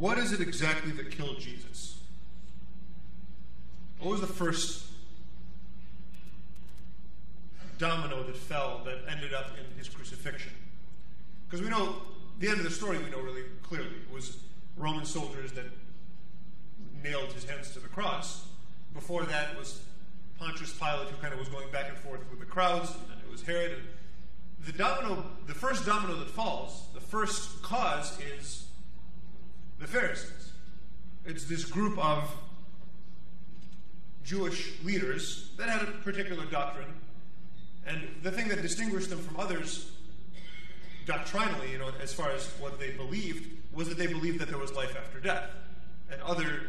what is it exactly that killed Jesus? What was the first domino that fell that ended up in his crucifixion? Because we know the end of the story, we know really clearly. It was Roman soldiers that nailed his hands to the cross. Before that was Pontius Pilate, who kind of was going back and forth with the crowds, and then it was Herod. And the domino, the first domino that falls, the first cause is the Pharisees. It's this group of Jewish leaders that had a particular doctrine, and the thing that distinguished them from others doctrinally, you know, as far as what they believed, was that they believed that there was life after death. And other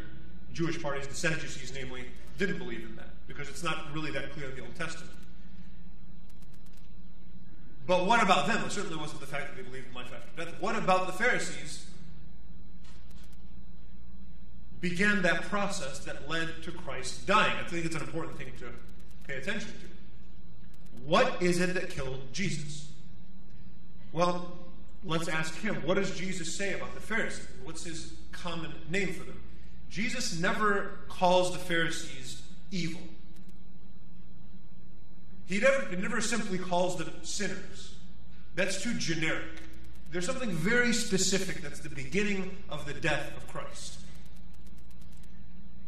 Jewish parties, the Sadducees namely, didn't believe in that because it's not really that clear in the Old Testament. But what about them? It certainly wasn't the fact that they believed in life after death. What about the Pharisees? Began that process that led to Christ dying. I think it's an important thing to pay attention to. What is it that killed Jesus? Well, let's ask him. What does Jesus say about the Pharisees? What's his common name for them? Jesus never calls the Pharisees evil. He never, he never simply calls them sinners. That's too generic. There's something very specific that's the beginning of the death of Christ.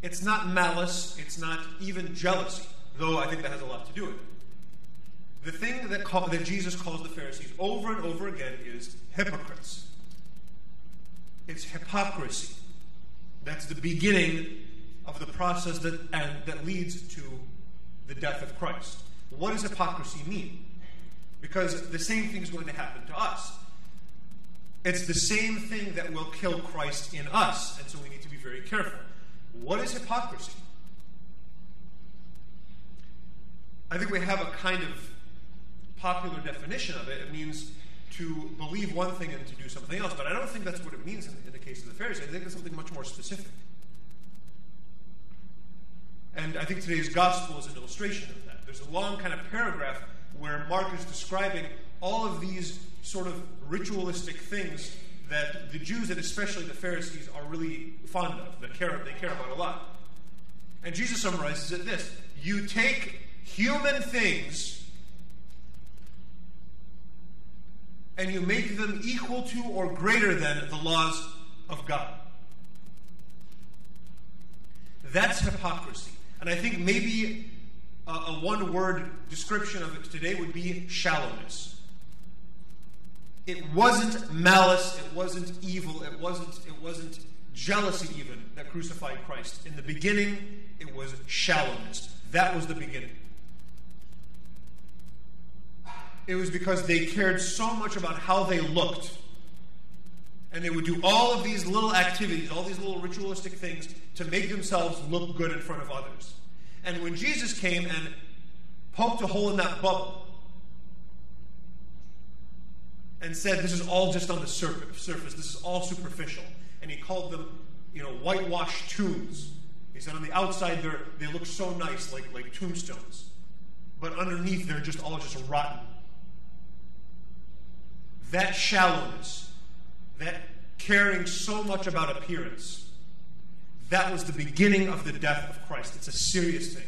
It's not malice, it's not even jealousy, though I think that has a lot to do with it. The thing that, call, that Jesus calls the Pharisees over and over again is hypocrites. It's hypocrisy. That's the beginning of the process that, and, that leads to the death of Christ. What does hypocrisy mean? Because the same thing is going to happen to us. It's the same thing that will kill Christ in us, and so we need to be very careful. What is hypocrisy? I think we have a kind of popular definition of it. It means to believe one thing and to do something else. But I don't think that's what it means in, the case of the Pharisees. I think it's something much more specific. And I think today's gospel is an illustration of that. There's a long kind of paragraph where Mark is describing all of these sort of ritualistic things that the Jews and especially the Pharisees are really fond of, that care, they care about a lot. And Jesus summarizes it this You take human things and you make them equal to or greater than the laws of God. That's hypocrisy. And I think maybe a, a one word description of it today would be shallowness. It wasn't malice, it wasn't evil, it wasn't, it wasn't jealousy even that crucified Christ. In the beginning, it was shallowness. That was the beginning. It was because they cared so much about how they looked. And they would do all of these little activities, all these little ritualistic things to make themselves look good in front of others. And when Jesus came and poked a hole in that bubble and said, This is all just on the surface, this is all superficial, and he called them, you know, whitewashed tombs. He said on the outside they look so nice, like, like tombstones. But underneath they're just all just rotten that shallowness, that caring so much about appearance, that was the beginning of the death of Christ. It's a serious thing.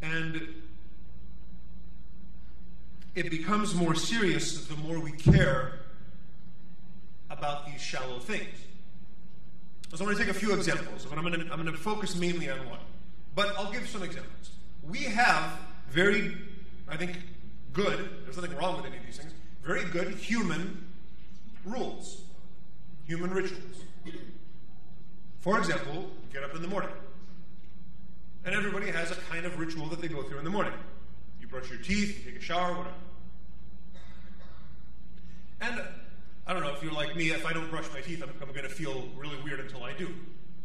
And it becomes more serious the more we care about these shallow things. So I'm going to take a few examples, but I'm going to, I'm going to focus mainly on one. But I'll give some examples. We have very, I think, good, there's nothing wrong with any of these things, very good human rules, human rituals. For example, get up in the morning. And everybody has a kind of ritual that they go through in the morning. Brush your teeth, you take a shower, whatever. And I don't know if you're like me, if I don't brush my teeth, I'm, I'm going to feel really weird until I do.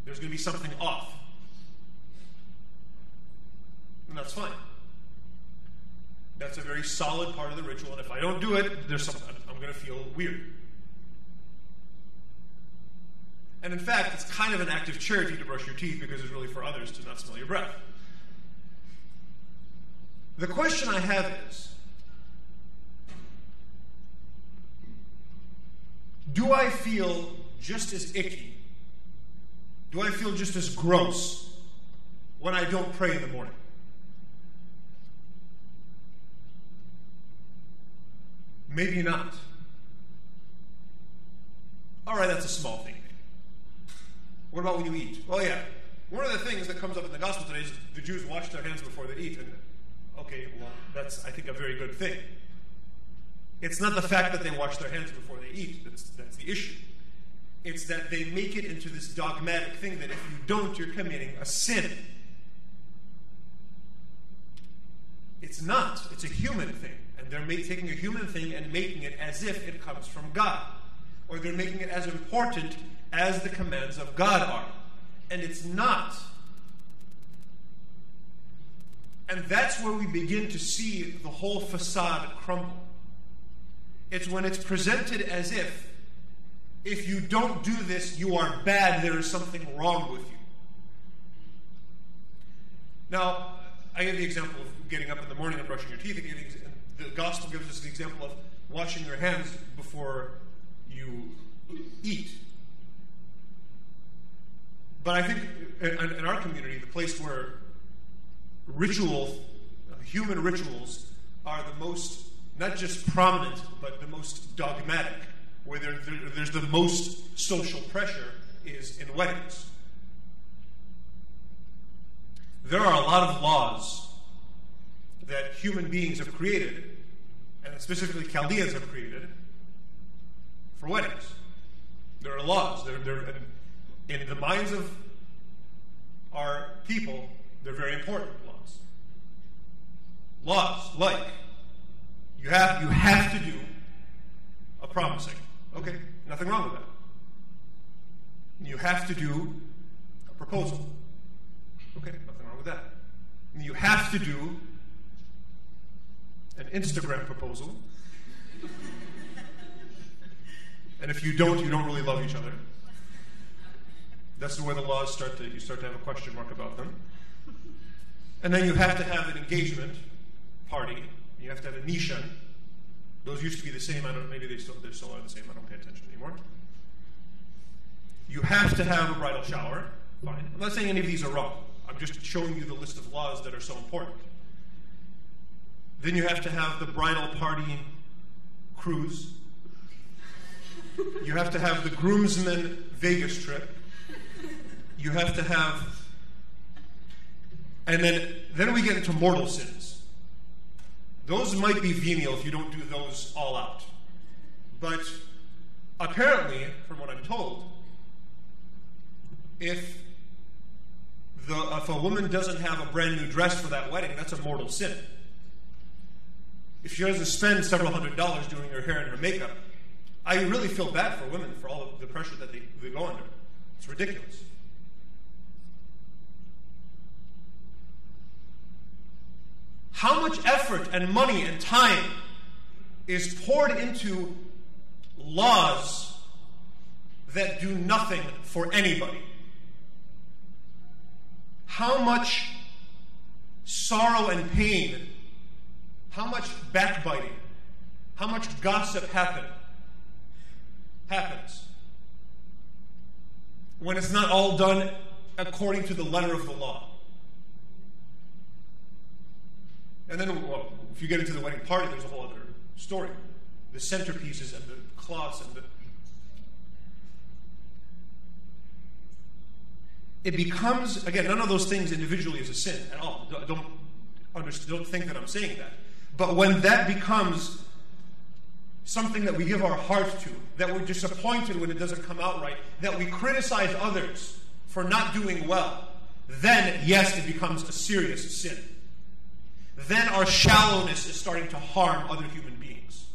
There's going to be something off. And that's fine. That's a very solid part of the ritual, and if I don't do it, there's something I'm going to feel weird. And in fact, it's kind of an act of charity to brush your teeth because it's really for others to not smell your breath. The question I have is do I feel just as icky? Do I feel just as gross when I don't pray in the morning? Maybe not. All right, that's a small thing. What about when you eat? Well, yeah. One of the things that comes up in the gospel today is the Jews wash their hands before they eat. Okay, well, that's I think a very good thing. It's not the fact that they wash their hands before they eat that's, that's the issue. It's that they make it into this dogmatic thing that if you don't, you're committing a sin. It's not. It's a human thing. And they're taking a human thing and making it as if it comes from God. Or they're making it as important as the commands of God are. And it's not. And that's where we begin to see the whole facade crumble. It's when it's presented as if, if you don't do this, you are bad, there is something wrong with you. Now, I gave the example of getting up in the morning and brushing your teeth. The gospel gives us the example of washing your hands before you eat. But I think in, in our community, the place where ritual, uh, human rituals, are the most, not just prominent, but the most dogmatic, where there, there, there's the most social pressure, is in weddings. There are a lot of laws that human beings have created, and specifically Chaldeans have created, for weddings. There are laws. They're, they're, in the minds of our people, they're very important laws. Like you have you have to do a promising. Okay, nothing wrong with that. You have to do a proposal. Okay, nothing wrong with that. You have to do an Instagram proposal. and if you don't, you don't really love each other. That's where the laws start to, you start to have a question mark about them. And then you have to have an engagement party. You have to have a nishan. Those used to be the same. I don't, maybe they still, they still are the same. I don't pay attention anymore. You have to have a bridal shower. Fine. I'm not saying any of these are wrong. I'm just showing you the list of laws that are so important. Then you have to have the bridal party cruise. You have to have the groomsmen Vegas trip you have to have and then then we get into mortal sins those might be venial if you don't do those all out. But apparently from what i'm told if the, if a woman doesn't have a brand new dress for that wedding that's a mortal sin. If she doesn't spend several hundred dollars doing her hair and her makeup i really feel bad for women for all of the pressure that they, they go under. It's ridiculous how much effort and money and time is poured into laws that do nothing for anybody. How much sorrow and pain, how much backbiting, how much gossip happen, happens when it's not all done according to the letter of the law. And then, well, if you get into the wedding party, there's a whole other story. The centerpieces and the cloths and the. It becomes, again, none of those things individually is a sin at all. Don't, don't think that I'm saying that. But when that becomes something that we give our heart to, that we're disappointed when it doesn't come out right, that we criticize others for not doing well, then yes, it becomes a serious sin then our shallowness is starting to harm other human beings.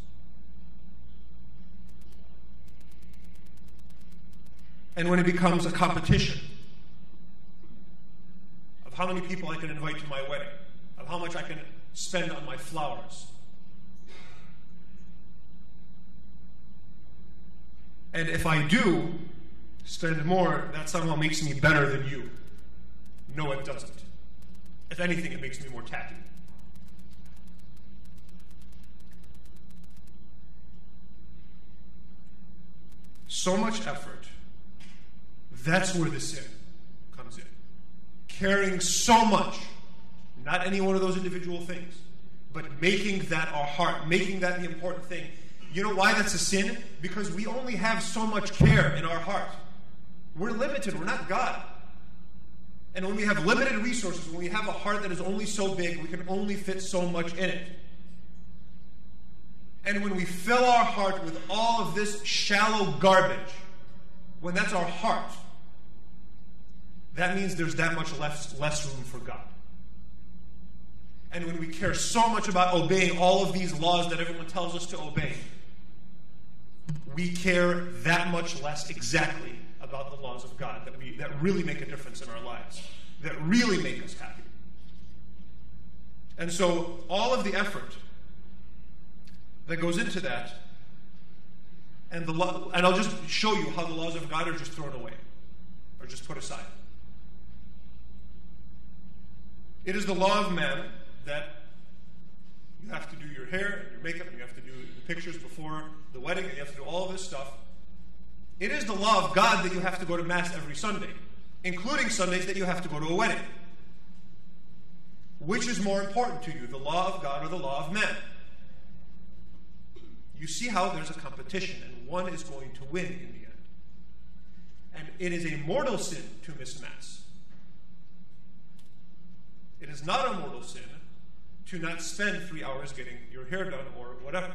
And when it becomes a competition of how many people I can invite to my wedding, of how much I can spend on my flowers. And if I do spend more, that somehow makes me better than you. No, it doesn't. If anything, it makes me more tacky. So much effort, that's where the sin comes in. Caring so much, not any one of those individual things, but making that our heart, making that the important thing. You know why that's a sin? Because we only have so much care in our heart. We're limited, we're not God. And when we have limited resources, when we have a heart that is only so big, we can only fit so much in it. And when we fill our heart with all of this shallow garbage, when that's our heart, that means there's that much less, less room for God. And when we care so much about obeying all of these laws that everyone tells us to obey, we care that much less exactly about the laws of God that, we, that really make a difference in our lives, that really make us happy. And so, all of the effort that goes into that, and, the and I'll just show you how the laws of God are just thrown away, or just put aside. It is the law of man that you have to do your hair and your makeup, and you have to do the pictures before the wedding, and you have to do all this stuff. It is the law of God that you have to go to Mass every Sunday, including Sundays that you have to go to a wedding. Which is more important to you, the law of God or the law of man? You see how there's a competition, and one is going to win in the end. And it is a mortal sin to miss Mass. It is not a mortal sin to not spend three hours getting your hair done or whatever.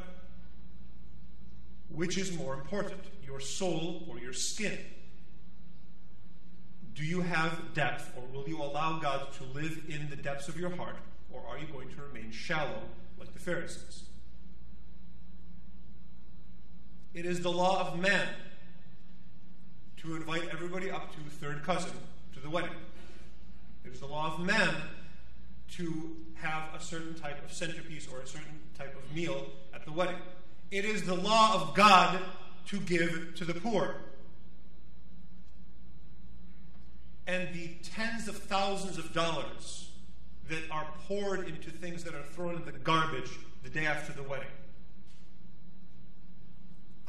Which is more important, your soul or your skin? Do you have depth, or will you allow God to live in the depths of your heart, or are you going to remain shallow like the Pharisees? It is the law of man to invite everybody up to third cousin to the wedding. It is the law of man to have a certain type of centerpiece or a certain type of meal at the wedding. It is the law of God to give to the poor. And the tens of thousands of dollars that are poured into things that are thrown in the garbage the day after the wedding.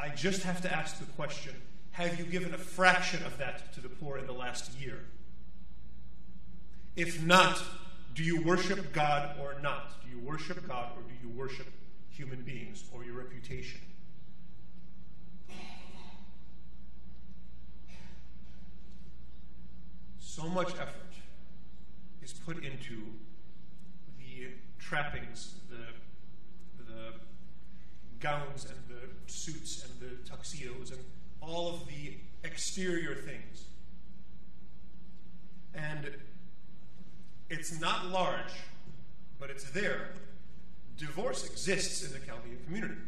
I just have to ask the question have you given a fraction of that to the poor in the last year? If not, do you worship God or not? Do you worship God or do you worship human beings or your reputation? So much effort is put into the trappings, the, the gowns and the suits and the tuxedos and all of the exterior things. And it's not large, but it's there. Divorce exists in the Chaldean community.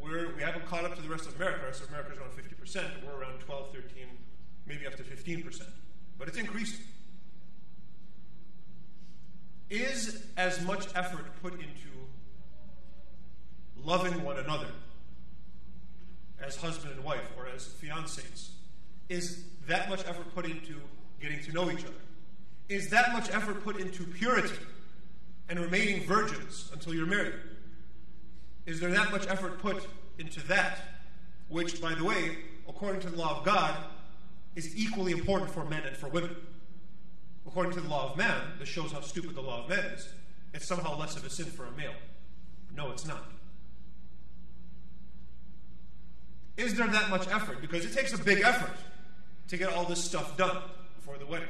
We're, we haven't caught up to the rest of America. The rest of America is around 50%. We're around 12, 13, maybe up to 15%. But it's increasing. Is as much effort put into loving one another as husband and wife or as fiancés? Is that much effort put into getting to know each other? is that much effort put into purity and remaining virgins until you're married? Is there that much effort put into that? Which, by the way, according to the law of God, is equally important for men and for women. According to the law of man, this shows how stupid the law of man is. It's somehow less of a sin for a male. No, it's not. Is there that much effort? Because it takes a big effort to get all this stuff done before the wedding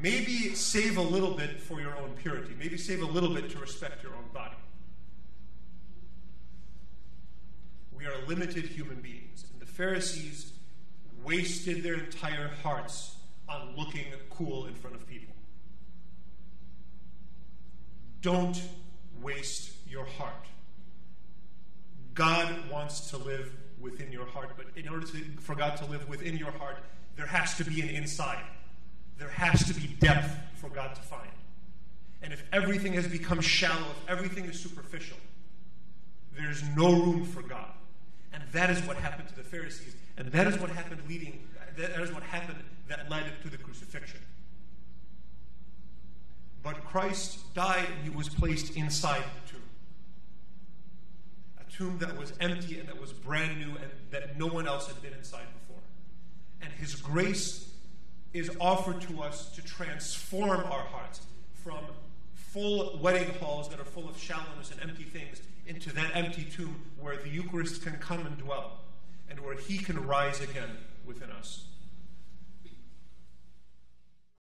maybe save a little bit for your own purity. Maybe save a little bit to respect your own body. We are limited human beings. And the Pharisees wasted their entire hearts on looking cool in front of people. Don't waste your heart. God wants to live within your heart, but in order to, for God to live within your heart, there has to be an inside there has to be depth for God to find. And if everything has become shallow, if everything is superficial, there's no room for God. And that is what happened to the Pharisees. And that is what happened leading, that is what happened that led to the crucifixion. But Christ died and he was placed inside the tomb. Tomb that was empty and that was brand new and that no one else had been inside before. And His grace is offered to us to transform our hearts from full wedding halls that are full of shallowness and empty things into that empty tomb where the Eucharist can come and dwell and where He can rise again within us.